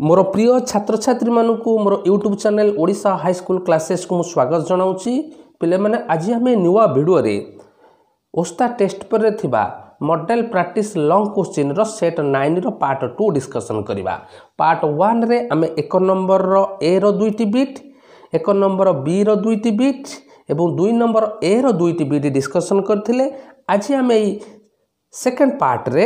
ମୋର ପ୍ରିୟ ଛାତ୍ରଛାତ୍ରୀମାନଙ୍କୁ ମୋର YouTube channel Odisha high school କ୍ଲାସେସ୍କୁ ମୁଁ ସ୍ୱାଗତ ଜଣାଉଛି। ପିଲାମାନେ ଆଜି ଆମେ ନୂଆ ଭିଡ଼ିଓରେ ଓସ୍ତା ଟେଷ୍ଟ ପେପର୍ରେ ଥିବା ମଡ଼େଲ ପ୍ରାକ୍ଟିସ୍ ଲଙ୍ଗ୍ କୋଶ୍ଚିନ୍ର ସେଟ୍ ନାଇନ୍ର ପାର୍ଟ ଟୁ ଡିସ୍କସନ୍ କରିବା। ପାର୍ଟ ୱାନ୍ରେ ଆମେ ଏକ ନମ୍ବରର ଏର ଦୁଇଟି ବିଟ୍ ଏକ ନମ୍ବର ବିର ଦୁଇଟି ବିଟ୍ ଏବଂ ଦୁଇ ନମ୍ବର ଏର ଦୁଇଟି ବିଟ୍ ଡିସ୍କସନ୍ କରିଥିଲେ। ଆଜି ଆମେ ଏଇ ସେକେଣ୍ଡ ପାର୍ଟରେ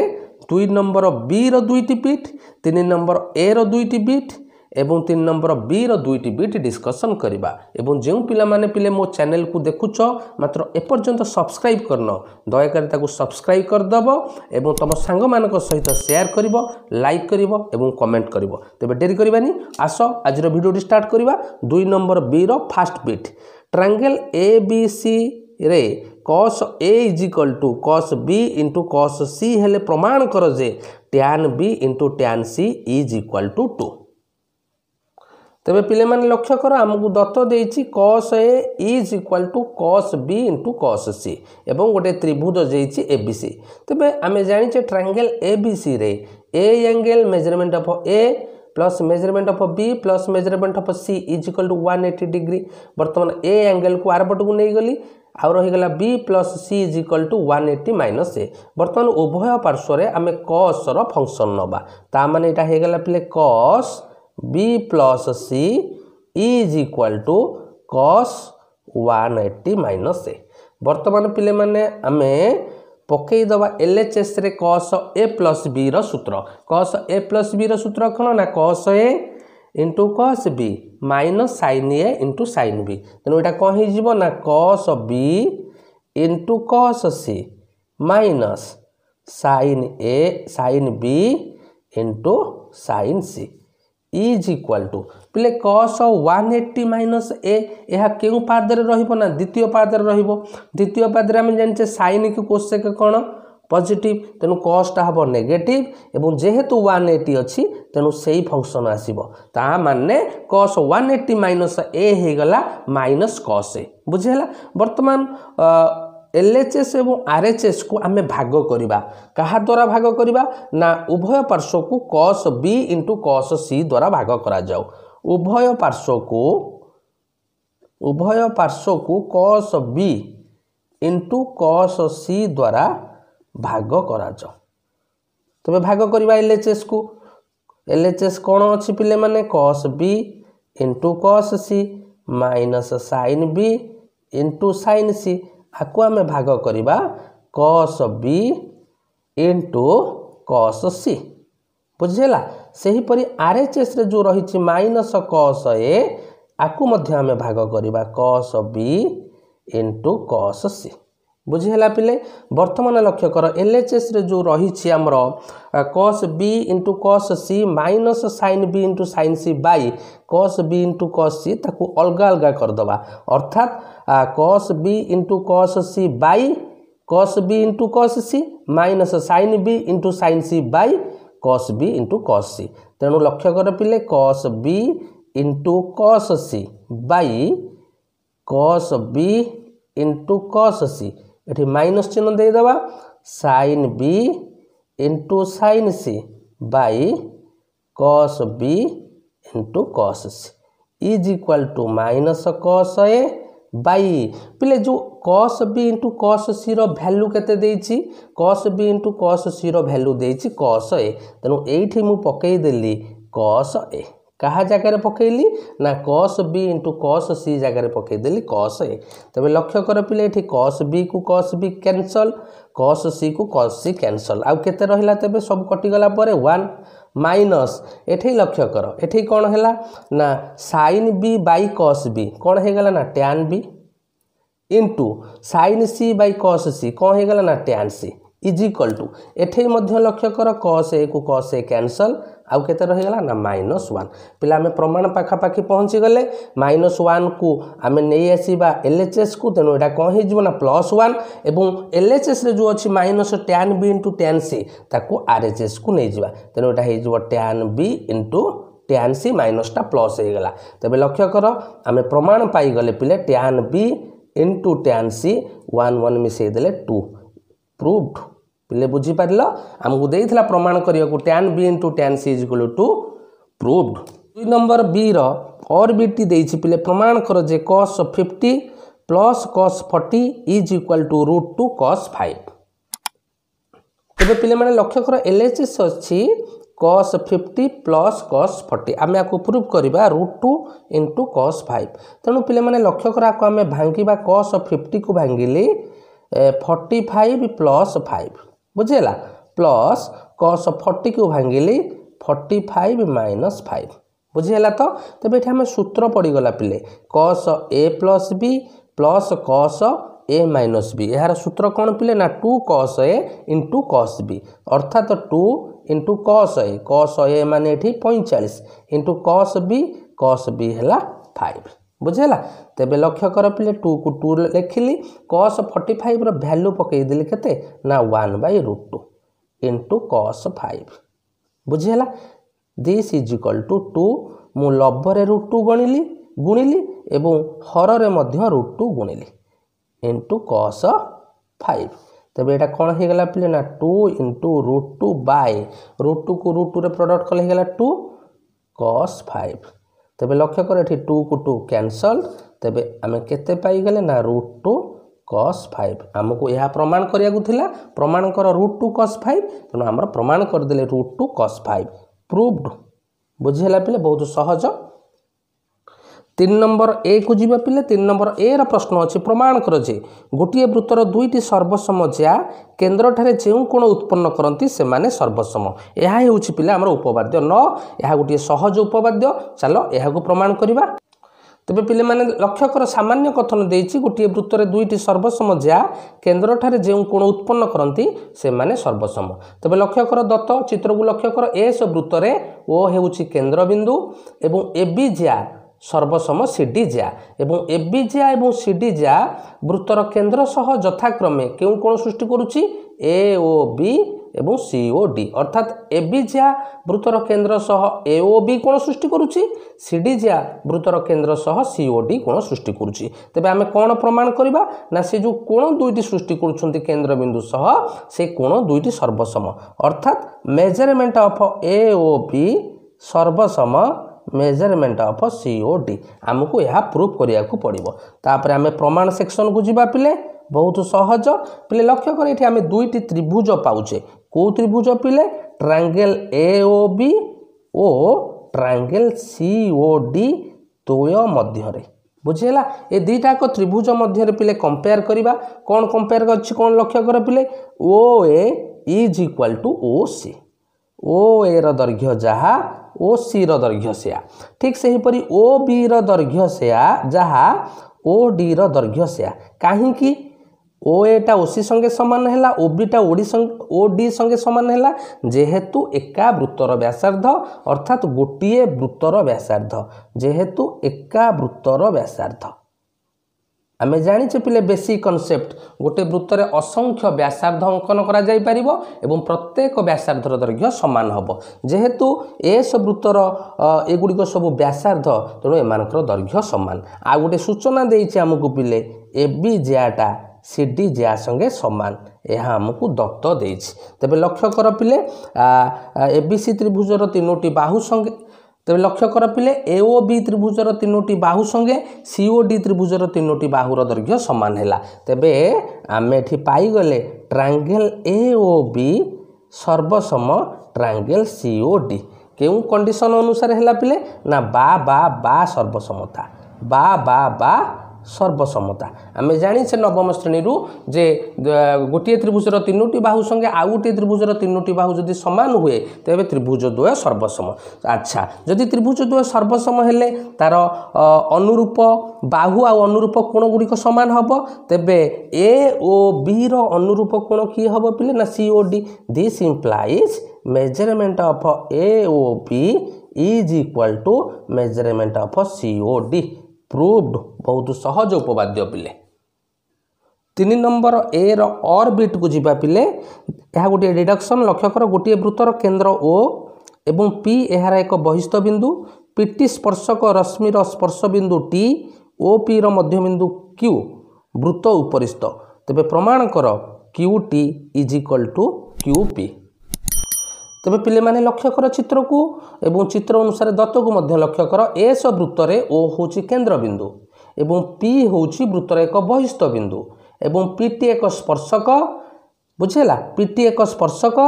দুই নম্বর বির দুইটি বিট, তিন নম্বর এর দুইটি বিট এবং তিন নম্বর বির দুইটি বিট ডিসকসন করা এবং যে পিলামানে পিলে মো চ্যানেলকু দেখুছ মাত্র এপর্যন্ত সবসক্রাইব করন দয়াকরি তাকে সবসক্রাইব করদেব এবং তোম সাঙ্গ মানক সহিত সেয়ার করিব লাইক করিব এবং কমেন্ট করিব তবে ডেরি করবানি আস আজির ভিডিওটি স্টার্ট করিবা দুই নম্বর বির ফার্স্ট বিট ট্রাঙ্গেল এ বি সি রে cos A is equal to cos B into cos C ହେଲେ ପ୍ରମାଣ କର ଯେ tan B into tan C is equal to two ତେବେ ପିଲାମାନେ ଲକ୍ଷ୍ୟ କର ଆମକୁ ଦତ୍ତ ଦେଇଛି cos A is equal to cos B into cos C ଏବଂ ଗୋଟେ ତ୍ରିଭୁଜ ଦେଇଛି ଏ ବି ସି ତେବେ ଆମେ ଜାଣିଛେ triangle A B ସିରେ A angle measurement of A plus measurement of B plus measurement of C is equal to one eighty degree ବର୍ତ୍ତମାନ A ଆଙ୍ଗେଲ୍କୁ ଆରପଟକୁ ନେଇଗଲି ଆଉ ରହିଗଲା B plus C is equal to one eighty minus A ବର୍ତ୍ତମାନ ଉଭୟ ପାର୍ଶ୍ୱରେ ଆମେ କସ୍ର ଫଙ୍କସନ୍ ନେବା। ତା ମାନେ ଏଇଟା ହେଇଗଲା ପିଲେ cos B plus C is equal to cos one eighty minus A ବର୍ତ୍ତମାନ ପିଲେମାନେ ଆମେ ପକାଇଦେବା ଏଲ୍ ଏଚ୍ ଏସ୍ରେ କସ୍ ଏ ପ୍ଲସ୍ ବିର ସୂତ୍ର। କସ୍ ଏ ପ୍ଲସ୍ ବିର ସୂତ୍ର କ'ଣ ନା cos A into cos B minus sine A into sine B তেমন এটা কম হয়ে না cos B into cos C minus sine A sine B into sine C is equal to পিলে cos one eighty minus a ଏହା କେଉଁ ପାଦରେ ରହିବ ନା ଦ୍ୱିତୀୟ ପାଦରେ ରହିବ ଦ୍ୱିତୀୟ ପାଦରେ ଆମେ ଜାଣିଛେ ସାଇନ୍ କି କୋଶେକ କ'ଣ ପଜିଟିଭ୍ ତେଣୁ କସ୍ଟା ହେବ ନେଗେଟିଭ୍ ଏବଂ ଯେହେତୁ ୱାନ୍ ଏଇଟି ଅଛି ତେଣୁ ସେଇ ଫଙ୍କସନ୍ ଆସିବ। ତା ମାନେ cos one eighty minus A ହେଇଗଲା ମାଇନସ୍ କସ୍ ଏ ବୁଝିହେଲା? ବର୍ତ୍ତମାନ ଏଲ୍ଏଚ୍ଏସ୍ ଏବଂ ଆର୍ଏଚ୍ଏସ୍କୁ ଆମେ ଭାଗ କରିବା। କାହା ଦ୍ୱାରା ଭାଗ କରିବା? ନା ଉଭୟ ପାର୍ଶ୍ୱକୁ cos B into cos C ଦ୍ୱାରା ଭାଗ କରାଯାଉ। ଉଭୟ ପାର୍ଶ୍ୱକୁ ଉଭୟ ପାର୍ଶ୍ୱକୁ cos B into cos C ଦ୍ୱାରା ଭାଗ କରାଯାଉ। ତେବେ ଭାଗ କରିବା ଏଲ୍ଏଚ୍ଏସ୍କୁ ଏଲ୍ଏଚ୍ଏସ୍ କ'ଣ ଅଛି ପିଲାମାନେ? Cos B into cos C minus sine B into sine C ଆକୁ ଆମେ ଭାଗ କରିବା cos B into cos C ବୁଝିହେଲା? ସେହିପରି ଆର୍ ଏଚ୍ ଏସ୍ରେ ଯେଉଁ ରହିଛି ମାଇନସ୍ କସ୍ ଏ ଆକୁ ମଧ୍ୟ ଆମେ ଭାଗ କରିବା cos B into cos C ବୁଝିହେଲା ପିଲେ ବର୍ତ୍ତମାନ ଲକ୍ଷ୍ୟ କର ଏଲ୍ ଏଚ୍ ଏସ୍ରେ ଯେଉଁ ରହିଛି ଆମର cos B into cos C minus sine B into sine C by cos B into cos C ତାକୁ ଅଲଗା ଅଲଗା କରିଦେବା। ଅର୍ଥାତ୍ cos B into cos C by cos B into cos C minus sine B into sine C by cos B into cos C ତେଣୁ ଲକ୍ଷ୍ୟ କର ପିଲେ cos B into cos C by cos B into cos C ଏଠି minus ଚିହ୍ନ ଦେଇଦେବା। Sine B into sine C by cos B into cos C is equal to minus cos A by ପିଲେ ଯେଉଁ cos B into cos ସିର value କେତେ ଦେଇଛି? Cos B into cos ସିର value ଦେଇଛି କସ୍ ଏ ତେଣୁ ଏଇଠି ମୁଁ ପକାଇଦେଲି କସ୍ ଏ କାହା ଜାଗାରେ ପକାଇଲି? ନା cos B into cos C ଜାଗାରେ ପକାଇଦେଲି କସ୍ ଏ ତେବେ ଲକ୍ଷ୍ୟ କର ପିଲେ ଏଠି କସ୍ ବିକୁ କସ୍ ବି କ୍ୟାନସଲ୍ କସ୍ ସିକୁ କସ୍ ସି କ୍ୟାନସଲ୍ ଆଉ କେତେ ରହିଲା ତେବେ? ସବୁ କଟିଗଲା ପରେ ୱାନ୍ ମାଇନସ୍ ଏଠି ଲକ୍ଷ୍ୟ କର ଏଠି କ'ଣ ହେଲା? ନା sine B by cos B କ'ଣ ହେଇଗଲା ନା tan B into sine C by cos C କ'ଣ ହେଇଗଲା ନା tan C is equal to ଏଠି ମଧ୍ୟ ଲକ୍ଷ୍ୟ କର କସ୍ ଏକୁ କସ୍ ଏ କ୍ୟାନସଲ୍ ଆଉ କେତେ ରହିଗଲା ନା ମାଇନସ୍ ୱାନ୍ ପିଲା ଆମେ ପ୍ରମାଣ ପାଖାପାଖି ପହଞ୍ଚିଗଲେ ମାଇନସ୍ ୱାନ୍କୁ ଆମେ ନେଇ ଆସିବା ଏଲ୍ ଏଚ୍ ଏସ୍କୁ ତେଣୁ ଏଇଟା କ'ଣ ହେଇଯିବ ନା ପ୍ଲସ୍ ୱାନ୍ ଏବଂ ଏଲ୍ ଏଚ୍ ଏସ୍ରେ ଯେଉଁ ଅଛି minus tan B into tan C ତାକୁ ଆର୍ ଏଚ୍ ଏସ୍କୁ ନେଇଯିବା। ତେଣୁ ଏଇଟା ହେଇଯିବ tan B into tan C ମାଇନସ୍ଟା plus ହେଇଗଲା। ତେବେ ଲକ୍ଷ୍ୟ କର ଆମେ ପ୍ରମାଣ ପାଇଗଲେ ପିଲେ tan B into tan C one one ମିଶାଇ ଦେଲେ ଟୁ ପ୍ରୁଭ୍ଡ ପିଲେ ବୁଝିପାରିଲ? ଆମକୁ ଦେଇଥିଲା ପ୍ରମାଣ କରିବାକୁ tan B into tan C is equal to proved ଦୁଇ ନମ୍ବର ବିର ଅର୍ ବିଟି ଦେଇଛି ପିଲେ ପ୍ରମାଣ କର ଯେ cos fifty plus cos forty is equal to root two cos five ତେବେ ପିଲାମାନେ ଲକ୍ଷ୍ୟ କର ଏଲ୍ ଏଚ୍ ଏସ୍ ଅଛି cos fifty plus cos forty ଆମେ ଆକୁ ପ୍ରୁଭ୍ କରିବା root two into cos five ତେଣୁ ପିଲାମାନେ ଲକ୍ଷ୍ୟ କର ଆକୁ ଆମେ ଭାଙ୍ଗିବା କସ୍ ଫିଫ୍ଟିକୁ ଭାଙ୍ଗିଲି ଫର୍ଟି ଫାଇଭ ପ୍ଲସ୍ ଫାଇଭ ବୁଝିହେଲା ପ୍ଲସ୍ କସ୍ ଫର୍ଟିକୁ ଭାଙ୍ଗିଲି ଫର୍ଟି ଫାଇଭ ମାଇନସ୍ ଫାଇଭ ବୁଝିହେଲା ତ ତେବେ ଏଠି ଆମେ ସୂତ୍ର ପଡ଼ିଗଲା ପିଲେ। Cos A plus B plus cos A minus B ଏହାର ସୂତ୍ର କ'ଣ ପିଲେ ନା two cos A into cos B ଅର୍ଥାତ୍ two into cos A cos A ମାନେ ଏଠି ପଇଁଚାଳିଶ। Into cos B cos B ହେଲା ଫାଇଭ ବୁଝିହେଲା? ତେବେ ଲକ୍ଷ୍ୟ କର ପିଲେ ଟୁକୁ ଟୁ ଲେଖିଲି କସ୍ ଫର୍ଟି ଫାଇଭର ଭ୍ୟାଲୁ ପକାଇଦେଲି କେତେ? ନା one by root two into cos five ବୁଝିହେଲା? This is equal to two ମୁଁ ଲଭରେ ରୁଟ୍ ଟୁ ଗଣିଲି ଗୁଣିଲି ଏବଂ ହରରେ ମଧ୍ୟ ରୁଟ୍ ଟୁ ଗୁଣିଲି ଇଣ୍ଟୁ କସ୍ ଫାଇଭ ତେବେ ଏଇଟା କ'ଣ ହେଇଗଲା ପିଲେ ନା two into root two by root Tuku root ଟୁରେ ପ୍ରଡ଼କ୍ଟ କଲେ ହେଇଗଲା ଟୁ କସ୍ ଫାଇଭ ତେବେ ଲକ୍ଷ୍ୟ କର ଏଠି ଟୁକୁ ଟୁ କ୍ୟାନସଲ୍ ତେବେ ଆମେ କେତେ ପାଇଗଲେ ନା ରୁଟ୍ ଟୁ କସ୍ ଫାଇଭ ଆମକୁ ଏହା ପ୍ରମାଣ କରିବାକୁ ଥିଲା ପ୍ରମାଣ କର ରୁଟ୍ ଟୁ କସ୍ ଫାଇଭ ତେଣୁ ଆମର ପ୍ରମାଣ କରିଦେଲେ root two cos five proved ବୁଝିହେଲା ପିଲେ ବହୁତ ସହଜ। ତିନି ନମ୍ବର ଏ କୁ ଯିବା ପିଲେ ତିନି ନମ୍ବର ଏର ପ୍ରଶ୍ନ ଅଛି ପ୍ରମାଣ କର ଯେ ଗୋଟିଏ ବୃତ୍ତର ଦୁଇଟି ସର୍ବସମ ଯା କେନ୍ଦ୍ରଠାରେ ଯେଉଁ କୋଣ ଉତ୍ପନ୍ନ କରନ୍ତି ସେମାନେ ସର୍ବସମ। ଏହା ହେଉଛି ପିଲା ଆମର ଉପବାଦ୍ୟ। ନ ଏହା ଗୋଟିଏ ସହଜ ଉପବାଦ୍ୟ। ଚାଲ ଏହାକୁ ପ୍ରମାଣ କରିବା। ତେବେ ପିଲାମାନେ ଲକ୍ଷ୍ୟ କର ସାମାନ୍ୟ କଥନ ଦେଇଛି ଗୋଟିଏ ବୃତ୍ତରେ ଦୁଇଟି ସର୍ବସମ ଯା କେନ୍ଦ୍ରଠାରେ ଯେଉଁ କୋଣ ଉତ୍ପନ୍ନ କରନ୍ତି ସେମାନେ ସର୍ବସମ। ତେବେ ଲକ୍ଷ୍ୟ କର ଦତ୍ତ ଚିତ୍ରକୁ ଲକ୍ଷ୍ୟ କର ଏସ୍ ବୃତ୍ତରେ ଓ ହେଉଛି କେନ୍ଦ୍ରବିନ୍ଦୁ ଏବଂ ଏ ବି ଯା ସର୍ବସମ ସିଡି ଯା ଏବଂ ଏ ବି ଯା ଏବଂ ସିଡି ଯା ବୃତ୍ତର କେନ୍ଦ୍ର ସହ ଯଥାକ୍ରମେ କେଉଁ କୋଣ ସୃଷ୍ଟି କରୁଛି? ଏ ଓ ବି ଏବଂ ସି ଓ ଡି। ଅର୍ଥାତ୍ ଏ ବି ଯା ବୃତ୍ତର କେନ୍ଦ୍ର ସହ ଏ ଓ ବି କୋଣ ସୃଷ୍ଟି କରୁଛି? ସି ଡି ଯା ବୃତ୍ତର କେନ୍ଦ୍ର ସହ ସି ଓ ଡି କୋଣ ସୃଷ୍ଟି କରୁଛି। ତେବେ ଆମେ କ'ଣ ପ୍ରମାଣ କରିବା? ନା ସେ ଯେଉଁ କୋଣ ଦୁଇଟି ସୃଷ୍ଟି କରୁଛନ୍ତି କେନ୍ଦ୍ରବିନ୍ଦୁ ସହ ସେ କୋଣ ଦୁଇଟି ସର୍ବସମ। ଅର୍ଥାତ୍ measurement of A O B ସର୍ବସମ measurement of C O D ଆମକୁ ଏହା ପ୍ରୁଭ୍ କରିବାକୁ ପଡ଼ିବ। ତାପରେ ଆମେ ପ୍ରମାଣ ସେକ୍ସନକୁ ଯିବା ପିଲେ ବହୁତ ସହଜ। ପିଲେ ଲକ୍ଷ୍ୟ କରି ଏଠି ଆମେ ଦୁଇଟି ତ୍ରିଭୁଜ ପାଉଛେ। କେଉଁ ତ୍ରିଭୁଜ ପିଲେ? ଟ୍ରାଙ୍ଗେଲ୍ ଏ ଓ ବି ଓ ଟ୍ରାଙ୍ଗେଲ୍ ସି ଓ ଡି ଦ୍ୱୟ ମଧ୍ୟରେ। ବୁଝିହେଲା? ଏ ଦୁଇଟାକ ତ୍ରିଭୁଜ ମଧ୍ୟରେ ପିଲେ କମ୍ପେୟାର କରିବା। କ'ଣ କମ୍ପେୟାର ଅଛି କ'ଣ ଲକ୍ଷ୍ୟ କର ପିଲେ? O A is equal to O C O ଏର ଦୈର୍ଘ୍ୟ ଯାହା ଓ ସିର ଦୈର୍ଘ୍ୟ ସେୟା ଠିକ୍ ସେହିପରି ଓ ବିର ଦୈର୍ଘ୍ୟ ସେୟା ଯାହା ଓ ଡିର ଦୈର୍ଘ୍ୟ ସେୟା କାହିଁକି ଓ ଏଟା ଓ ସି ସଙ୍ଗେ ସମାନ ହେଲା ଓ ବିଟା ଓଡ଼ି ଓ ଡି ସଙ୍ଗେ ସମାନ ହେଲା ଯେହେତୁ ଏକା ବୃତ୍ତର ବ୍ୟାସାର୍ଦ୍ଧ ଅର୍ଥାତ୍ ଗୋଟିଏ ବୃତ୍ତର ବ୍ୟାସାର୍ଦ୍ଧ ଯେହେତୁ ଏକା ବୃତ୍ତର ବ୍ୟାସାର୍ଦ୍ଧ। ଆମେ ଜାଣିଛେ ପିଲେ ବେସିକ୍ କନସେପ୍ଟ ଗୋଟେ ବୃତ୍ତରେ ଅସଂଖ୍ୟ ବ୍ୟାସାର୍ଦ୍ଧ ଅଙ୍କନ କରାଯାଇପାରିବ ଏବଂ ପ୍ରତ୍ୟେକ ବ୍ୟାସାର୍ଦ୍ଧର ଦୈର୍ଘ୍ୟ ସମାନ ହେବ। ଯେହେତୁ ଏସ୍ ବୃତ୍ତର ଏଗୁଡ଼ିକ ସବୁ ବ୍ୟାସାର୍ଦ୍ଧ ତେଣୁ ଏମାନଙ୍କର ଦୈର୍ଘ୍ୟ ସମାନ। ଆଉ ଗୋଟେ ସୂଚନା ଦେଇଛି ଆମକୁ ପିଲେ ଏ ବି ଜିଆଟା ସି ଡି ଜିଆ ସଙ୍ଗେ ସମାନ। ଏହା ଆମକୁ ଦତ୍ତ ଦେଇଛି। ତେବେ ଲକ୍ଷ୍ୟ କର ପିଲେ ଏ ବି ସି ତ୍ରିଭୁଜର ତିନୋଟି ବାହୁ ସଙ୍ଗେ ତେବେ ଲକ୍ଷ୍ୟ କର ପିଲେ ଏ ଓ ବି ତ୍ରିଭୁଜର ତିନୋଟି ବାହୁ ସଙ୍ଗେ ସି ଓ ଡି ତ୍ରିଭୁଜର ତିନୋଟି ବାହୁର ଦୈର୍ଘ୍ୟ ସମାନ ହେଲା। ତେବେ ଆମେ ଏଠି ପାଇଗଲେ ଟ୍ରାଙ୍ଗେଲ୍ ଏ ଓ ବି ସର୍ବସମ ଟ୍ରାଙ୍ଗେଲ୍ ସି ଓ ଡି। କେଉଁ କଣ୍ଡିସନ୍ ଅନୁସାରେ ହେଲା ପିଲେ? ନା ବା ବା ବା ସର୍ବସମତା। ବା ବା ବା ସର୍ବସମତା। ଆମେ ଜାଣିଛେ ନବମ ଶ୍ରେଣୀରୁ ଯେ ଗୋଟିଏ ତ୍ରିଭୁଜର ତିନୋଟି ବାହୁ ସଙ୍ଗେ ଆଉ ଗୋଟିଏ ତ୍ରିଭୁଜର ତିନୋଟି ବାହୁ ଯଦି ସମାନ ହୁଏ ତେବେ ତ୍ରିଭୁଜ ଦ୍ୱୟ ସର୍ବସମ। ଆଚ୍ଛା ଯଦି ତ୍ରିଭୁଜ ଦ୍ୱୟ ସର୍ବସମ ହେଲେ ତା'ର ଅନୁରୂପ ବାହୁ ଆଉ ଅନୁରୂପ କୋଣ ଗୁଡ଼ିକ ସମାନ ହେବ। ତେବେ ଏ ଓ ବିର ଅନୁରୂପ କୋଣ କିଏ ହେବ ପିଲେ? ନା C O D. This implies measurement of A O B is equal to measurement of C O D proved ବହୁତ ସହଜ ଉପବାଦ୍ୟ ପିଲେ। ତିନି ନମ୍ବର ଅର୍ ବିଟ୍କୁ ଯିବା ପିଲେ ଏହା ଗୋଟିଏ ଡିଡକ୍ସନ୍ ଲକ୍ଷ୍ୟ କର ଗୋଟିଏ ବୃତ୍ତର କେନ୍ଦ୍ର ଓ ଏବଂ ପି ଏହାର ଏକ ବହିସ୍ଥ ବିନ୍ଦୁ ପିଟି ସ୍ପର୍ଶକ ରଶ୍ମିର ସ୍ପର୍ଶ ବିନ୍ଦୁ ଟି ଓ ପିର ମଧ୍ୟବିନ୍ଦୁ କ୍ୟୁ ବୃତ୍ତ ଉପରିସ୍ଥ। ତେବେ ପ୍ରମାଣ କର Q T is equal to Q P ତେବେ ପିଲାମାନେ ଲକ୍ଷ୍ୟ କର ଚିତ୍ରକୁ ଏବଂ ଚିତ୍ର ଅନୁସାରେ ଦତ୍ତକୁ ମଧ୍ୟ ଲକ୍ଷ୍ୟ କର। ଏସ ବୃତ୍ତରେ ଓ ହେଉଛି କେନ୍ଦ୍ରବିନ୍ଦୁ ଏବଂ ପି ହେଉଛି ବୃତ୍ତର ଏକ ବହିସ୍ଥ ବିନ୍ଦୁ ଏବଂ ପିଟି ଏକ ସ୍ପର୍ଶକ ବୁଝିହେଲା ପିଟି ଏକ ସ୍ପର୍ଶକ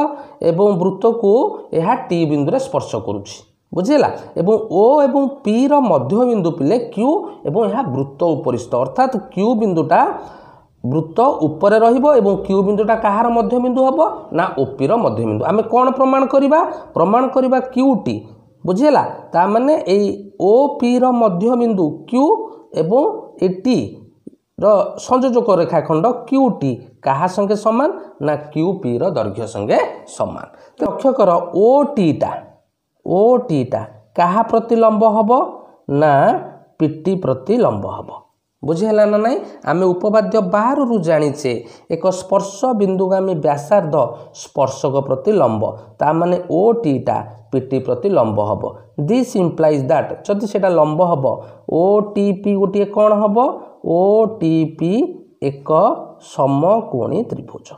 ଏବଂ ବୃତ୍ତକୁ ଏହା ଟି ବିନ୍ଦୁରେ ସ୍ପର୍ଶ କରୁଛି ବୁଝିହେଲା ଏବଂ ଓ ଏବଂ ପିର ମଧ୍ୟବିନ୍ଦୁ ପିଲେ କ୍ୟୁ ଏବଂ ଏହା ବୃତ୍ତ ଉପରିସ୍ଥ ଅର୍ଥାତ୍ କ୍ୟୁ ବିନ୍ଦୁଟା ବୃତ୍ତ ଉପରେ ରହିବ ଏବଂ କ୍ୟୁ ବିନ୍ଦୁଟା କାହାର ମଧ୍ୟବିନ୍ଦୁ ହେବ? ନା ଓପିର ମଧ୍ୟବିନ୍ଦୁ। ଆମେ କ'ଣ ପ୍ରମାଣ କରିବା? ପ୍ରମାଣ କରିବା କ୍ୟୁଟି ବୁଝିହେଲା? ତାମାନେ ଏଇ ଓ ପିର ମଧ୍ୟବିନ୍ଦୁ କ୍ୟୁ ଏବଂ ଏ ଟିର ସଂଯୋଜକ ରେଖାଖଣ୍ଡ କ୍ୟୁ ଟି କାହା ସଙ୍ଗେ ସମାନ ନା କ୍ୟୁ ପିର ଦୈର୍ଘ୍ୟ ସଙ୍ଗେ ସମାନ? ଲକ୍ଷ୍ୟ କର ଓ ଟିଟା ଓ ଟିଟା କାହା ପ୍ରତି ଲମ୍ବ ହେବ? ନା ପିଟି ପ୍ରତି ଲମ୍ବ ହେବ। ବୁଝିହେଲା ନା ନାହିଁ ଆମେ ଉପବାଦ୍ୟ ବାହାରରୁ ଜାଣିଛେ ଏକ ସ୍ପର୍ଶ ବିନ୍ଦୁଗାମୀ ବ୍ୟାସାର୍ଦ୍ଧ ସ୍ପର୍ଶକ ପ୍ରତି ଲମ୍ବ ତା ମାନେ ଓ ଟିଟା ପିଟି ପ୍ରତି ଲମ୍ବ ହେବ। ଦିସ୍ ଇମ୍ପ୍ଲାଇଜ୍ ଦ୍ୟାଟ୍ ଯଦି ସେଇଟା ଲମ୍ବ ହେବ ଓ ଟି ପି ଗୋଟିଏ କ'ଣ ହେବ? ଓ ଟି ପି ଏକ ସମକୋଣୀ ତ୍ରିଭୁଜ।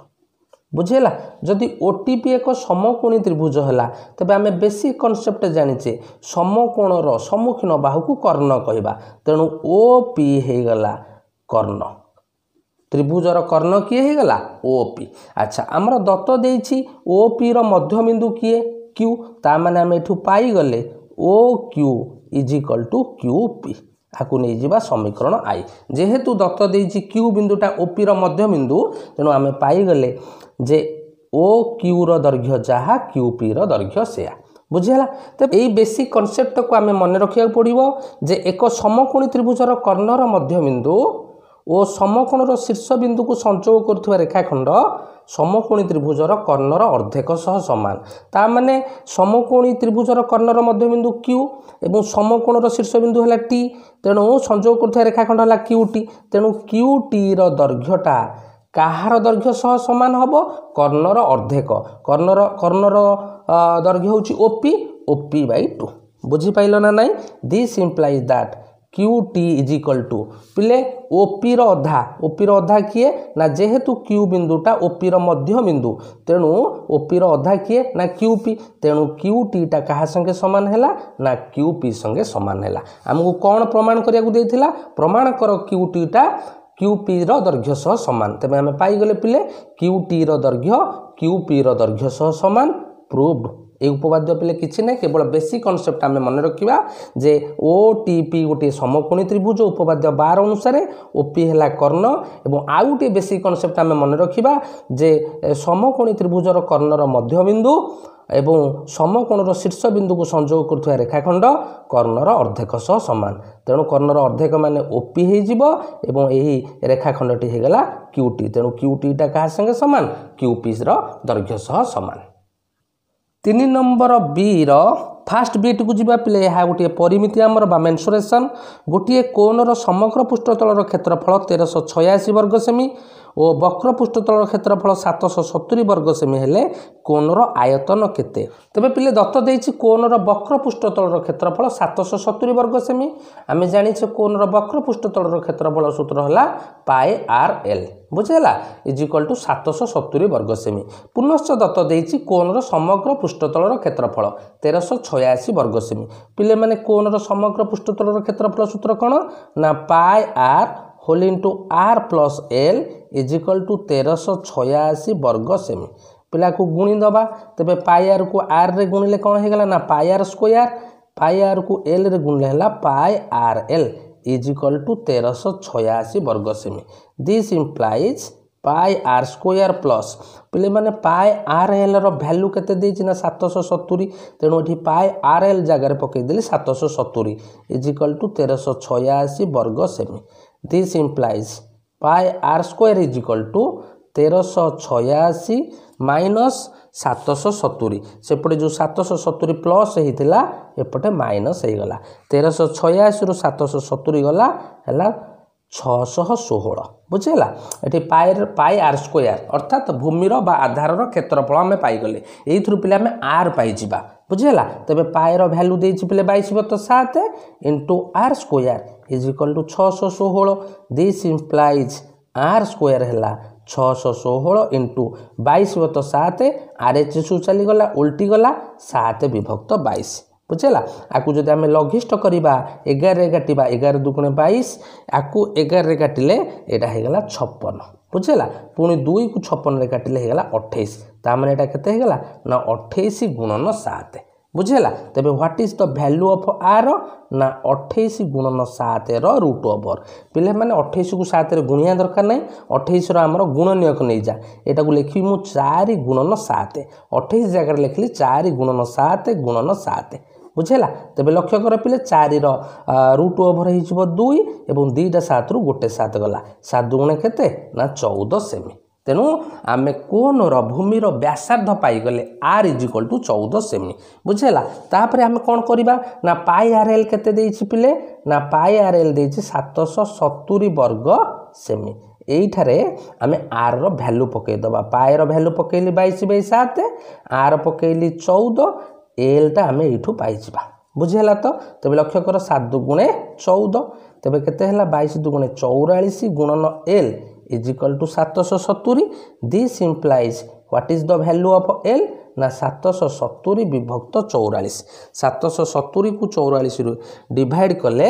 ବୁଝିହେଲା? ଯଦି ଓ ଟି ପି ଏକ ସମକୋଣୀ ତ୍ରିଭୁଜ ହେଲା ତେବେ ଆମେ ବେଶୀ କନସେପ୍ଟ ଜାଣିଛେ। ସମକୋଣର ସମ୍ମୁଖୀନ ବାହୁକୁ କର୍ଣ୍ଣ କହିବା। ତେଣୁ ଓ ପି ହେଇଗଲା କର୍ଣ୍ଣ। ତ୍ରିଭୁଜର କର୍ଣ୍ଣ କିଏ ହେଇଗଲା? ଓ ପି ଆଚ୍ଛା ଆମର ଦତ୍ତ ଦେଇଛି ଓ ପିର ମଧ୍ୟବିନ୍ଦୁ କିଏ? କ୍ୟୁ ତା ମାନେ ଆମେ ଏଠୁ ପାଇଗଲେ O Q is equal to Q P ଆକୁ ନେଇଯିବା ସମୀକରଣ ଆଇ। ଯେହେତୁ ଦତ୍ତ ଦେଇଛି କ୍ୟୁ ବିନ୍ଦୁଟା ଓପିର ମଧ୍ୟବିନ୍ଦୁ ତେଣୁ ଆମେ ପାଇଗଲେ ଯେ ଓ କ୍ୟୁର ଦୈର୍ଘ୍ୟ ଯାହା କ୍ୟୁ ପିର ଦୈର୍ଘ୍ୟ ସେୟା। ବୁଝିହେଲା? ତେବେ ଏଇ ବେସିକ୍ କନସେପ୍ଟକୁ ଆମେ ମନେ ରଖିବାକୁ ପଡ଼ିବ ଯେ ଏକ ସମକୋଣୀ ତ୍ରିଭୁଜର କର୍ଣ୍ଣର ମଧ୍ୟବିନ୍ଦୁ ଓ ସମକୋଣର ଶୀର୍ଷ ବିନ୍ଦୁକୁ ସଂଯୋଗ କରୁଥିବା ରେଖାଖଣ୍ଡ ସମକୋଣୀ ତ୍ରିଭୁଜର କର୍ଣ୍ଣର ଅର୍ଦ୍ଧେକ ସହ ସମାନ। ତା ମାନେ ସମକୋଣୀ ତ୍ରିଭୁଜର କର୍ଣ୍ଣର ମଧ୍ୟବିନ୍ଦୁ କ୍ୟୁ ଏବଂ ସମକୋଣର ଶୀର୍ଷବିନ୍ଦୁ ହେଲା ଟି ତେଣୁ ସଂଯୋଗ କରୁଥିବା ରେଖାଖଣ୍ଡ ହେଲା କ୍ୟୁ ଟି ତେଣୁ କ୍ୟୁ ଟିର ଦୈର୍ଘ୍ୟଟା କାହାର ଦୈର୍ଘ୍ୟ ସହ ସମାନ ହେବ? କର୍ଣ୍ଣର ଅର୍ଦ୍ଧେକ। କର୍ଣ୍ଣର କର୍ଣ୍ଣର ଦୈର୍ଘ୍ୟ ହେଉଛି ଓପି ଓପି ବାଇ ଟୁ ବୁଝିପାରିଲ ନା ନାହିଁ this implies that Q T is equal to ପିଲେ ଓପିର ଅଧା ଓପିର ଅଧା କିଏ ନା ଯେହେତୁ କ୍ୟୁ ବିନ୍ଦୁଟା ଓପିର ମଧ୍ୟ ବିନ୍ଦୁ ତେଣୁ ଓପିର ଅଧା କିଏ ନା କ୍ୟୁ ପି ତେଣୁ କ୍ୟୁ ଟିଟା କାହା ସଙ୍ଗେ ସମାନ ହେଲା ନା କ୍ୟୁ ପି ସଙ୍ଗେ ସମାନ ହେଲା ଆମକୁ କ'ଣ ପ୍ରମାଣ କରିବାକୁ ଦେଇଥିଲା? ପ୍ରମାଣ କର କ୍ୟୁ ଟିଟା କ୍ୟୁ ପିର ଦୈର୍ଘ୍ୟ ସହ ସମାନ। ତେବେ ଆମେ ପାଇଗଲେ ପିଲେ କ୍ୟୁ ଟିର ଦୈର୍ଘ୍ୟ କ୍ୟୁ ପିର ଦୈର୍ଘ୍ୟ ସହ ସମାନ। ପ୍ରୁଭ୍ଡ ଏଇ ଉପବାଦ୍ୟ ପିଲେ କିଛି ନାହିଁ କେବଳ ବେଶୀ କନସେପ୍ଟ ଆମେ ମନେ ରଖିବା ଯେ ଓ ଟି ପି ଗୋଟିଏ ସମକୋଣୀ ତ୍ରିଭୁଜ ଉପବାଦ୍ୟ ବାର ଅନୁସାରେ ଓପି ହେଲା କର୍ଣ୍ଣ ଏବଂ ଆଉ ଗୋଟିଏ ବେଶୀ କନସେପ୍ଟ ଆମେ ମନେ ରଖିବା ଯେ ସମକୋଣୀ ତ୍ରିଭୁଜର କର୍ଣ୍ଣର ମଧ୍ୟବିନ୍ଦୁ ଏବଂ ସମକୋଣର ଶୀର୍ଷ ବିନ୍ଦୁକୁ ସଂଯୋଗ କରୁଥିବା ରେଖାଖଣ୍ଡ କର୍ଣ୍ଣର ଅର୍ଦ୍ଧେକ ସହ ସମାନ। ତେଣୁ କର୍ଣ୍ଣର ଅର୍ଦ୍ଧେକ ମାନେ ଓପି ହୋଇଯିବ ଏବଂ ଏହି ରେଖାଖଣ୍ଡଟି ହୋଇଗଲା କ୍ୟୁଟି ତେଣୁ କ୍ୟୁଟିଟା କାହା ସାଙ୍ଗେ ସମାନ? କ୍ୟୁପିସ୍ର ଦୈର୍ଘ୍ୟ ସହ ସମାନ। ତିନି ନମ୍ବର ବିର ଫାଷ୍ଟ ବିଟ୍କୁ ଯିବା ପିଲେ ଏହା ଗୋଟିଏ ପରିମିତି ଆମର ବା ମେନ୍ସୁରେସନ୍ ଗୋଟିଏ କୋଣର ସମଗ୍ର ପୃଷ୍ଠତଳର କ୍ଷେତ୍ରଫଳ ତେରଶହ ଛୟାଅଶୀ ବର୍ଗ ସେମି ଓ ବକ୍ର ପୃଷ୍ଠତଳର କ୍ଷେତ୍ରଫଳ ସାତଶହ ସତୁରି ବର୍ଗ ସେମି ହେଲେ କୋଣର ଆୟତନ କେତେ? ତେବେ ପିଲେ ଦତ୍ତ ଦେଇଛି କୋଣର ବକ୍ର ପୃଷ୍ଠତଳର କ୍ଷେତ୍ରଫଳ ସାତଶହ ସତୁରି ବର୍ଗ ସେମି ଆମେ ଜାଣିଛେ କୋଣର ବକ୍ର ପୃଷ୍ଠତଳର କ୍ଷେତ୍ରଫଳ ସୂତ୍ର ହେଲା ପାଏ ଆର୍ ଏଲ୍ ବୁଝିଗଲା ଇଜ୍ ଇକ୍ୱାଲ୍ ଟୁ ସାତଶହ ସତୁରି ବର୍ଗ ସେମି। ପୁନଶ୍ଚ ଦତ୍ତ ଦେଇଛି କୋନ୍ର ସମଗ୍ର ପୃଷ୍ଠତଳର କ୍ଷେତ୍ରଫଳ ତେରଶହ ଛୟାଅଶୀ ବର୍ଗ ସେମି। ପିଲେମାନେ କୋନ୍ର ସମଗ୍ର ପୃଷ୍ଠତଳର କ୍ଷେତ୍ରଫଳ ସୂତ୍ର କ'ଣ? ନା pi R whole into R plus L is equal to ତେରଶହ ଛୟାଅଶୀ ବର୍ଗ ସେମି। ପିଲାକୁ ଗୁଣିଦେବା ତେବେ ପାଇଆର୍କୁ ଆର୍ରେ ଗୁଣିଲେ କ'ଣ ହେଇଗଲା? ନା ପାଇଆର୍ ସ୍କୋୟାର୍ ପାଇଆର୍କୁ ଏଲ୍ରେ ଗୁଣିଲେ ହେଲା pi R L is equal to ତେରଶହ ଛୟାଅଶୀ ବର୍ଗ ସେମି। This implies pi R square plus ପିଲାମାନେ ପାଏ ଆର୍ ଏଲ୍ର ଭ୍ୟାଲୁ କେତେ ଦେଇଛି ନା ସାତଶହ ସତୁରି? ତେଣୁ ଏଠି ପାଏ ଆର୍ ଏଲ୍ ଜାଗାରେ ପକାଇଦେଲି ସାତଶହ ସତୁରି। ଇଜ୍ ଇକ୍ୱାଲ୍ ଟୁ ତେରଶହ ଛୟାଅଶୀ ବର୍ଗ ସେମି। This implies pi r square is equal to ତେରଶହ ଛୟାଅଶୀ ମାଇନସ୍ ସାତଶହ ସତୁରି। ସେପଟେ ଯେଉଁ ସାତଶହ ସତୁରି ପ୍ଲସ୍ ହେଇଥିଲା ଏପଟେ ମାଇନସ୍ ହେଇଗଲା। ତେରଶହ ଛୟାଅଶୀରୁ ସାତଶହ ସତୁରି ଗଲା ହେଲା ଛଅଶହ ଷୋହଳ। ବୁଝିହେଲା? ଏଠି ପାଏ ପାଇ ଆର୍ ସ୍କୋୟାର ଅର୍ଥାତ୍ ଭୂମିର ବା ଆଧାରର କ୍ଷେତ୍ରଫଳ ଆମେ ପାଇଗଲେ। ଏଇଥିରୁ ପିଲା ଆମେ ଆର୍ ପାଇଯିବା। ବୁଝିହେଲା? ତେବେ ପାଏର ଭ୍ୟାଲୁ ଦେଇଛି ପିଲେ ବାଇଶ ବତ ସାତ into R square is equal to ଛଅଶହ ଷୋହଳ। ଦିସ୍ ଇମ୍ପ୍ଲାଇଜ୍ ଆର୍ ସ୍କୋୟାର ହେଲା ଛଅଶହ ଷୋହଳ ଇଣ୍ଟୁ ବାଇଶ ବତ ସାତ ଆର୍ ଏଚ୍ ଏସ୍ରୁ ଚାଲିଗଲା ଓଲଟିଗଲା ସାତ ବିଭକ୍ତ ବାଇଶ। ବୁଝିଲା ଆକୁ ଯଦି ଆମେ ଲଘିଷ୍ଠ କରିବା ଏଗାରରେ କାଟିବା ଏଗାର ଦୁଗୁଣେ ବାଇଶ ଆକୁ ଏଗାରରେ କାଟିଲେ ଏଇଟା ହେଇଗଲା ଛପନ। ବୁଝିଲା ପୁଣି ଦୁଇକୁ ଛପନରେ କାଟିଲେ ହେଇଗଲା ଅଠେଇଶ। ତାମାନେ ଏଇଟା କେତେ ହେଇଗଲା? ନା ଅଠେଇଶ ଗୁଣନ ସାତ। ବୁଝିହେଲା? ତେବେ what is the value of R ନା ଅଠେଇଶ ଗୁଣନ ସାତର ରୁଟ୍ ଓଭର ପିଲାମାନେ ଅଠେଇଶକୁ ସାତରେ ଗୁଣିବା ଦରକାର ନାହିଁ। ଅଠେଇଶର ଆମର ଗୁଣନୀୟକୁ ନେଇଯା। ଏଟାକୁ ଲେଖିବି ମୁଁ ଚାରି ଗୁଣନ ସାତ। ଅଠେଇଶ ଜାଗାରେ ଲେଖିଲି ଚାରି ଗୁଣନ ସାତ ଗୁଣନ ସାତ। ବୁଝିହେଲା? ତେବେ ଲକ୍ଷ୍ୟ କର ପିଲେ ଚାରିର ରୁଟ୍ ଓଭର ହେଇଯିବ ଦୁଇ ଏବଂ ଦୁଇଟା ସାତରୁ ଗୋଟେ ସାତ ଗଲା। ସାତ ଦୁଗୁଣେ କେତେ? ନା ଚଉଦ ସେମି। ତେଣୁ ଆମେ କୋନର ଭୂମିର ବ୍ୟାସାର୍ଦ୍ଧ ପାଇଗଲେ ଆର୍ ଇଜିକାଲ୍ ଟୁ ଚଉଦ ସେମି। ବୁଝିହେଲା? ତାପରେ ଆମେ କ'ଣ କରିବା? ନା ପାଇ ଆର୍ ଏଲ୍ କେତେ ଦେଇଛି ପିଲେ? ନା ପାଇ ଆର୍ ଏଲ୍ ଦେଇଛି ସାତଶହ ସତୁରି ବର୍ଗ ସେମି। ଏଇଠାରେ ଆମେ ଆର୍ର ଭ୍ୟାଲୁ ପକାଇଦେବା ପାଏର ଭ୍ୟାଲୁ ପକାଇଲି ବାଇଶ ବାଇ ସାତ। ଆର୍ ପକାଇଲି ଚଉଦ। ଏଲ୍ଟା ଆମେ ଏଇଠୁ ପାଇଯିବା। ବୁଝିହେଲା ତ? ତେବେ ଲକ୍ଷ୍ୟ କର ସାତ ଦୁଗୁଣେ ଚଉଦ। ତେବେ କେତେ ହେଲା? ବାଇଶ ଦୁଗୁଣେ ଚଉରାଳିଶ ଗୁଣନ L is equal to 770. This implies what is the value of L ନା ସାତଶହ ସତୁରି ବିଭକ୍ତ ଚଉରାଳିଶ ସାତଶହ ସତୁରିକୁ ଚଉରାଳିଶରୁ ଡିଭାଇଡ଼ କଲେ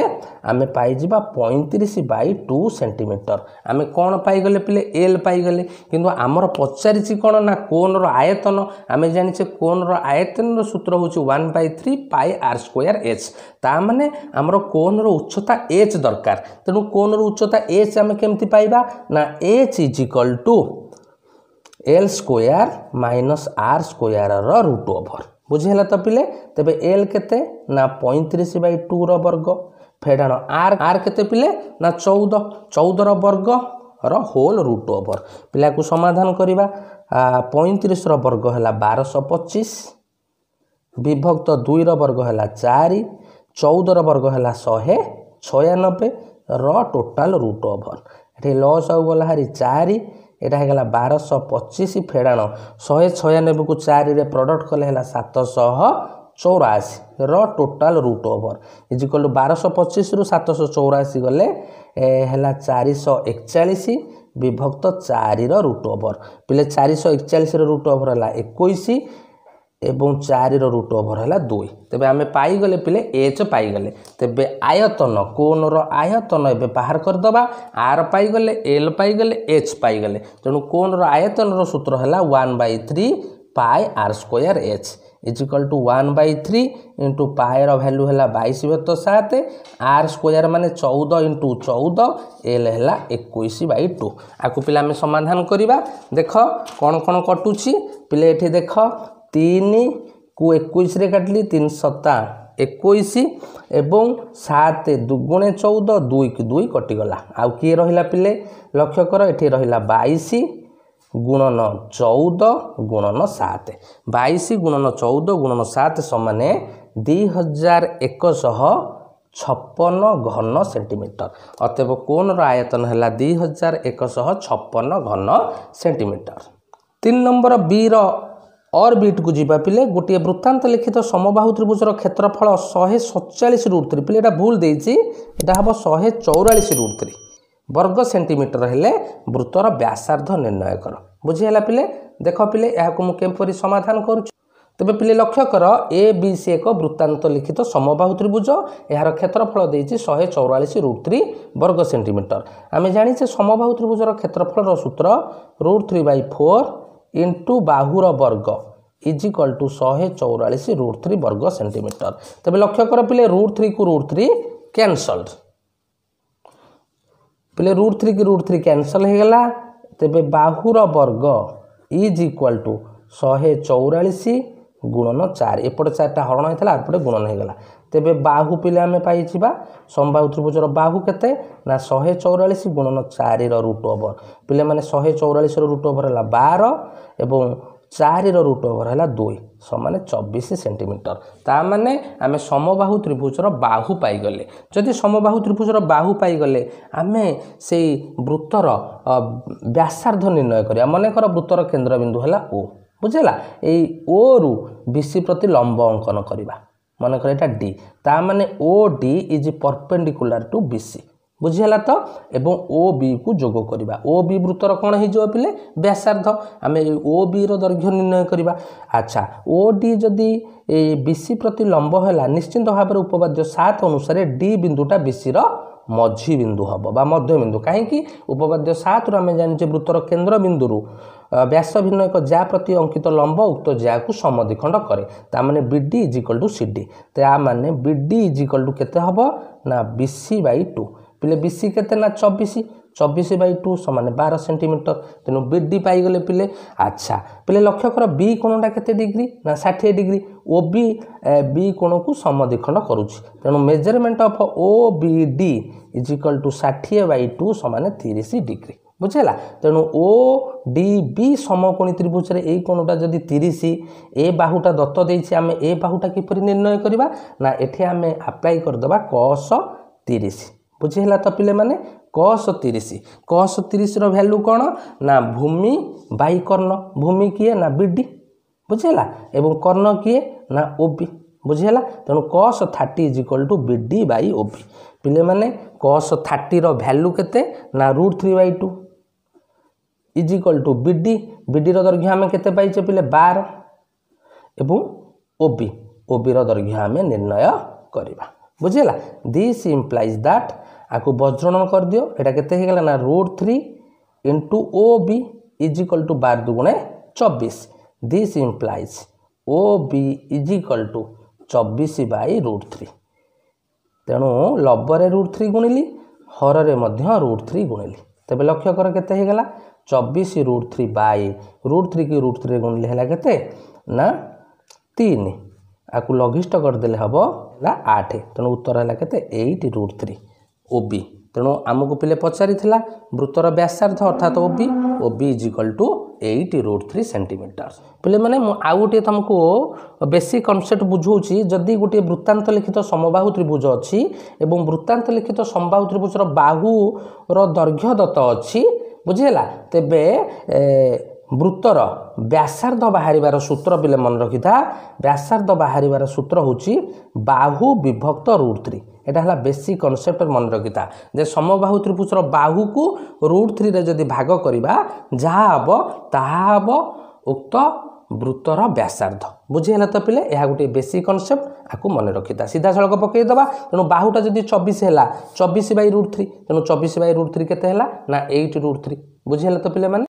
ଆମେ ପାଇଯିବା ପଇଁତିରିଶ ବାଇ ଟୁ ସେଣ୍ଟିମିଟର ଆମେ କ'ଣ ପାଇଗଲେ ପିଲେ? ଏଲ୍ ପାଇଗଲେ। କିନ୍ତୁ ଆମର ପଚାରିଛି କ'ଣ ନା କୋନ୍ର ଆୟତନ? ଆମେ ଜାଣିଛେ କୋନ୍ର ଆୟତନର ସୂତ୍ର ହେଉଛି ୱାନ୍ ବାଇ ଥ୍ରୀ ପାଇ ଆର୍ ସ୍କୋୟାର ଏଚ୍ ତାମାନେ ଆମର କୋନ୍ର ଉଚ୍ଚତା ଏଚ୍ ଦରକାର। ତେଣୁ କୋନ୍ର ଉଚ୍ଚତା ଏଚ୍ ଆମେ କେମିତି ପାଇବା? ନା H is equal to L square minus R ସ୍କୋୟାରର root over ବୁଝିହେଲା ତ ପିଲେ? ତେବେ ଏଲ୍ କେତେ? ନା ପଇଁତିରିଶ ବାଇ ଟୁର ବର୍ଗ। ଫେଡ଼ାଣ ଆର୍ ଆର୍ କେତେ ପିଲେ? ନା ଚଉଦ। ଚଉଦର ବର୍ଗର ହୋଲ୍ ରୁଟ୍ ଓଭର ପିଲାକୁ ସମାଧାନ କରିବା। ପଇଁତିରିଶର ବର୍ଗ ହେଲା ବାରଶହ ପଚିଶ। ବିଭକ୍ତ ଦୁଇର ବର୍ଗ ହେଲା ଚାରି। ଚଉଦର ବର୍ଗ ହେଲା ଶହେ ଛୟାନବେ। ର ଟୋଟାଲ ରୁଟ୍ ଓଭର ଏଠି ଲସ୍ ଆଉ ଗଲା ହାରି ଚାରି। ଏଇଟା ହେଇଗଲା ବାରଶହ ପଚିଶ ଫେଡ଼ାଣ। ଶହେ ଛୟାନବେକୁ ଚାରିରେ ପ୍ରଡ଼କ୍ଟ କଲେ ହେଲା ସାତଶହ ଚଉରାଅଶୀର total root over is equal ବାରଶହ ପଚିଶରୁ ସାତଶହ ଚଉରାଅଶୀ ଗଲେ ହେଲା ଚାରିଶହ ଏକଚାଳିଶ ବିଭକ୍ତ ଚାରିର ରୁଟ୍ ଓଭର ପିଲେ ଚାରିଶହ ଏକଚାଳିଶର ରୁଟ୍ ଓଭର ହେଲା ଏକୋଇଶ ଏବଂ ଚାରିର ରୁଟ୍ ଓଭର ହେଲା ଦୁଇ। ତେବେ ଆମେ ପାଇଗଲେ ପିଲେ ଏଚ୍ ପାଇଗଲେ। ତେବେ ଆୟତନ କୋନ୍ର ଆୟତନ ଏବେ ବାହାର କରିଦେବା। ଆର୍ ପାଇଗଲେ ଏଲ୍ ପାଇଗଲେ ଏଚ୍ ପାଇଗଲେ। ତେଣୁ କୋନ୍ର ଆୟତନର ସୂତ୍ର ହେଲା one by three pi R square H is equal to one by three into ପାଏର value ହେଲା ବାଇଶ ବତ ସାତ। ଆର୍ ସ୍କୋୟାର ମାନେ ଚଉଦ ଇଣ୍ଟୁ ଚଉଦ ଏଲ୍ ହେଲା ଏକୋଇଶ ବାଇ ଟୁ ଆକୁ ପିଲା ଆମେ ସମାଧାନ କରିବା। ଦେଖ କ'ଣ କ'ଣ କଟୁଛି? ପିଲେ ଏଠି ଦେଖ ତିନିକୁ ଏକୋଇଶରେ କାଟିଲି ତିନି ସତା ଏକୋଇଶ ଏବଂ ସାତ ଦୁଗୁଣେ ଚଉଦ ଦୁଇକୁ ଦୁଇ କଟିଗଲା। ଆଉ କିଏ ରହିଲା ପିଲେ? ଲକ୍ଷ୍ୟ କର ଏଠି ରହିଲା ବାଇଶ ଗୁଣନ ଚଉଦ ଗୁଣନ ସାତ। ବାଇଶ ଗୁଣନ ଚଉଦ ଗୁଣନ ସାତ ସମାନେ ଦୁଇ ହଜାର ଏକଶହ ଛପନ ଘନ ସେଣ୍ଟିମିଟର। ଅତଏବ କୋନ୍ର ଆୟତନ ହେଲା ଦୁଇ ହଜାର ଏକଶହ ଛପନ ଘନ ସେଣ୍ଟିମିଟର। ତିନି ନମ୍ବର ବିର ଅର୍ବିଟ୍କୁ ଯିବା ପିଲେ ଗୋଟିଏ ବୃତ୍ତାନ୍ତ ଲିଖିତ ସମବାହୁ ତ୍ରିଭୁଜର କ୍ଷେତ୍ରଫଳ ଶହେ ସତଚାଳିଶ ରୁଟ୍ ଥ୍ରୀ ପିଲେ ଏଇଟା ଭୁଲ ଦେଇଛି ଏଇଟା ହେବ ଶହେ ଚଉରାଳିଶ ରୁଟ୍ ଥ୍ରୀ ବର୍ଗ ସେଣ୍ଟିମିଟର ହେଲେ ବୃତ୍ତର ବ୍ୟାସାର୍ଦ୍ଧ ନିର୍ଣ୍ଣୟ କର। ବୁଝିହେଲା ପିଲେ? ଦେଖ ପିଲେ ଏହାକୁ ମୁଁ କିପରି ସମାଧାନ କରୁଛି ତେବେ ପିଲେ ଲକ୍ଷ୍ୟ କର ଏ ବି ସି ଏକ ବୃତ୍ତାନ୍ତ ଲିଖିତ ସମବାହୁ ତ୍ରିଭୁଜ ଏହାର କ୍ଷେତ୍ରଫଳ ଦେଇଛି ଶହେ ଚଉରାଳିଶ ରୁଟ୍ ଥ୍ରୀ ବର୍ଗ ସେଣ୍ଟିମିଟର। ଆମେ ଜାଣିଛେ ସମବାହୁ ତ୍ରିଭୁଜର କ୍ଷେତ୍ରଫଳର ସୂତ୍ର root three by four into ବାହୁର ବର୍ଗ ଇଜ୍ ଇକ୍ୱାଲ୍ ଟୁ ଶହେ ଚଉରାଳିଶ ରୁଟ୍ ଥ୍ରୀ ବର୍ଗ ସେଣ୍ଟିମିଟର ତେବେ ଲକ୍ଷ୍ୟ କର ପିଲେ ରୁଟ୍ ଥ୍ରୀକୁ ରୁଟ୍ ଥ୍ରୀ କ୍ୟାନସଲ୍ଡ ପିଲେ ରୁଟ୍ ଥ୍ରୀ କି ରୁଟ୍ ଥ୍ରୀ କ୍ୟାନସଲ୍ ହେଇଗଲା। ତେବେ ବାହୁର ବର୍ଗ ଇଜ୍ ଇକ୍ୱାଲ୍ ଟୁ ଶହେ ଚଉରାଳିଶ ଗୁଣନ ଚାରି। ଏପଟେ ଚାରିଟା ହରଣ ହେଇଥିଲା ଏପଟେ ଗୁଣନ ହେଇଗଲା। ତେବେ ବାହୁ ପିଲେ ଆମେ ପାଇଯିବା। ସମବାହୁ ତ୍ରିଭୁଜର ବାହୁ କେତେ? ନା ଶହେ ଚଉରାଳିଶ ଗୁଣନ ଚାରିର ରୁଟ୍ ଓଭର ପିଲାମାନେ ଶହେ ଚଉରାଳିଶର ରୁଟ୍ ଓଭର ହେଲା ବାର ଏବଂ ଚାରିର ରୁଟ୍ ଓଭର ହେଲା ଦୁଇ। ସମାନେ ଚବିଶ ସେଣ୍ଟିମିଟର। ତାମାନେ ଆମେ ସମବାହୁ ତ୍ରିଭୁଜର ବାହୁ ପାଇଗଲେ। ଯଦି ସମବାହୁ ତ୍ରିଭୁଜର ବାହୁ ପାଇଗଲେ ଆମେ ସେଇ ବୃତ୍ତର ବ୍ୟାସାର୍ଦ୍ଧ ନିର୍ଣ୍ଣୟ କରିବା। ମନେକର ବୃତ୍ତର କେନ୍ଦ୍ରବିନ୍ଦୁ ହେଲା ଓ। ବୁଝିଲା ଏଇ ଓରୁ ବିସି ପ୍ରତି ଲମ୍ବ ଅଙ୍କନ କରିବା। ମନେକର ଏଇଟା ଡି ତା ମାନେ O D is perpendicular to BC ବୁଝିହେଲା ତ? ଏବଂ ଓ ବିକୁ ଯୋଗ କରିବା। ଓ ବି ବୃତ୍ତର କ'ଣ ହେଇଯିବ ପିଲେ? ବ୍ୟାସାର୍ଦ୍ଧ। ଆମେ ଓ ବିର ଦୈର୍ଘ୍ୟ ନିର୍ଣ୍ଣୟ କରିବା। ଆଚ୍ଛା ଓ ଡି ଯଦି ବିସି ପ୍ରତି ଲମ୍ବ ହେଲା ନିଶ୍ଚିନ୍ତ ଭାବରେ ଉପବାଦ୍ୟ ସାତ ଅନୁସାରେ ଡି ବିନ୍ଦୁଟା ବିସିର ମଝି ବିନ୍ଦୁ ହେବ ବା ମଧ୍ୟବିନ୍ଦୁ। କାହିଁକି? ଉପବାଦ୍ୟ ସାତରୁ ଆମେ ଜାଣିଛେ ବୃତ୍ତର କେନ୍ଦ୍ରବିନ୍ଦୁରୁ ବ୍ୟାସ ଭିନ୍ନ ଏକ ଯା ପ୍ରତି ଅଙ୍କିତ ଲମ୍ବ ଉକ୍ତ ଯାକୁ ସମଦ୍ୱିଖଣ୍ଡ କରେ। ତାମାନେ B D is equal to C D ତା ମାନେ B D is equal to କେତେ ହେବ? ନା ବି ସି ବାଇ ଟୁ ପିଲେ ବି ସି କେତେ ନା ଚବିଶ? ଚବିଶ ବାଇ ଟୁ ସମାନ ବାର ସେଣ୍ଟିମିଟର ତେଣୁ ବି ଡି ପାଇଗଲେ ପିଲେ। ଆଚ୍ଛା ପିଲେ ଲକ୍ଷ୍ୟ କର ବି କୋଣଟା କେତେ ଡିଗ୍ରୀ ନା ଷାଠିଏ ଡିଗ୍ରୀ ଓ ବି ବି କୋଣକୁ ସମଦ୍ୱିଖଣ୍ଡ କରୁଛି। ତେଣୁ measurement of O B D is equal to ଷାଠିଏ ବାଇ ଟୁ ସମାନ ତିରିଶ ଡିଗ୍ରୀ ବୁଝିହେଲା? ତେଣୁ ଓ ଡି ବି ସମକୋଣୀ ତ୍ରିଭୁଜରେ ଏଇ କୋଣଟା ଯଦି ତିରିଶ ଏ ବାହୁଟା ଦତ୍ତ ଦେଇଛି ଆମେ ଏ ବାହୁଟା କିପରି ନିର୍ଣ୍ଣୟ କରିବା? ନା ଏଠି ଆମେ ଆପ୍ଲାଏ କରିଦେବା କସ ତିରିଶ। ବୁଝିହେଲା ତ ପିଲେମାନେ? କସ ତିରିଶ କସ ତିରିଶର ଭ୍ୟାଲୁ କ'ଣ? ନା ଭୂମି ବାଇ କର୍ଣ୍ଣ ଭୂମି କିଏ? ନା ବିଡି। ବୁଝିହେଲା? ଏବଂ କର୍ଣ୍ଣ କିଏ? ନା ଓବି। ବୁଝିହେଲା? ତେଣୁ cos thirty is equal to B D by O B ପିଲେମାନେ cos ଥାର୍ଟିର ଭ୍ୟାଲୁ କେତେ? ନା root three by two is equal to B D ବିଡ଼ିର ଦୈର୍ଘ୍ୟ ଆମେ କେତେ ପାଇଛେ ପିଲେ? ବାର। ଏବଂ ଓ ବି ଓ ବିର ଦୈର୍ଘ୍ୟ ଆମେ ନିର୍ଣ୍ଣୟ କରିବା। ବୁଝିହେଲା? ଦିସ୍ ଇମ୍ପ୍ଲାଇଜ୍ ଦ୍ୟାଟ୍ ଆକୁ ବଜ୍ରଣ କରିଦିଅ ଏଇଟା କେତେ ହେଇଗଲା ନା root three into O B is equal to ବାର ଦୁଗୁଣେ ଚବିଶ this implies O B is equal to ଚବିଶ ବାଇ ରୁଟ୍ ଥ୍ରୀ ତେଣୁ ଲବରେ ରୁଟ୍ ଥ୍ରୀ ଗୁଣିଲି ହରରେ ମଧ୍ୟ ରୁଟ୍ ଥ୍ରୀ ଗୁଣିଲି। ତେବେ ଲକ୍ଷ୍ୟ କର କେତେ ହେଇଗଲା? ଚବିଶ root three by root three କି ରୁଟ୍ ଥ୍ରୀ ଗୁଣିଲେ ହେଲା କେତେ? ନା ତିନି। ଆକୁ ଲଘିଷ୍ଠ କରିଦେଲେ ହେବ ହେଲା ଆଠ। ତେଣୁ ଉତ୍ତର ହେଲା କେତେ? Eight root three O B ତେଣୁ ଆମକୁ ପିଲେ ପଚାରିଥିଲା ବୃତ୍ତର ବ୍ୟାସାର୍ଦ୍ଧ ଅର୍ଥାତ୍ O B O B is equal to eight root three centimetre ପିଲେମାନେ ମୁଁ ଆଉ ଗୋଟିଏ ତୁମକୁ ବେଶୀ କନସେପ୍ଟ ବୁଝାଉଛି। ଯଦି ଗୋଟିଏ ବୃତ୍ତାନ୍ତ ଲିଖିତ ସମବାହୁ ତ୍ରିଭୁଜ ଅଛି ଏବଂ ବୃତ୍ତାନ୍ତ ଲିଖିତ ସମବାହୁ ତ୍ରିଭୁଜର ବାହୁର ଦୈର୍ଘ୍ୟ ଦତ୍ତ ଅଛି ବୁଝିହେଲା? ତେବେ ବୃତ୍ତର ବ୍ୟାସାର୍ଦ୍ଧ ବାହାରିବାର ସୂତ୍ର ପିଲେ ମନେ ରଖିଥା। ବ୍ୟାସାର୍ଦ୍ଧ ବାହାରିବାର ସୂତ୍ର ହେଉଛି ବାହୁ ବିଭକ୍ତ ରୁଟ୍ ଥ୍ରୀ এটা হল বেসিক কনসেপ্ট মনে রখিতা যে সমবাহু ত্রিভুজর বাহুকু রুট থ্রিরে যদি ভাগ করা যা হব, তাহা হব উক্ত বৃত্তর ব্যাসার্ধ। বুঝিগলা তো পিলে এ গোটিয়ে বেসিক কনসেপ্ট আকু মনে রখিতা সিধাসলখ পকাইদেবা তেমন বাহুটা যদি চবিশ হল চবিশ বাই রুট থ্রি তেমন চবিশ বাই রুট থ্রি কেতে হল না এইট রুট থ্রি বুঝিগলা তো পিলে মানে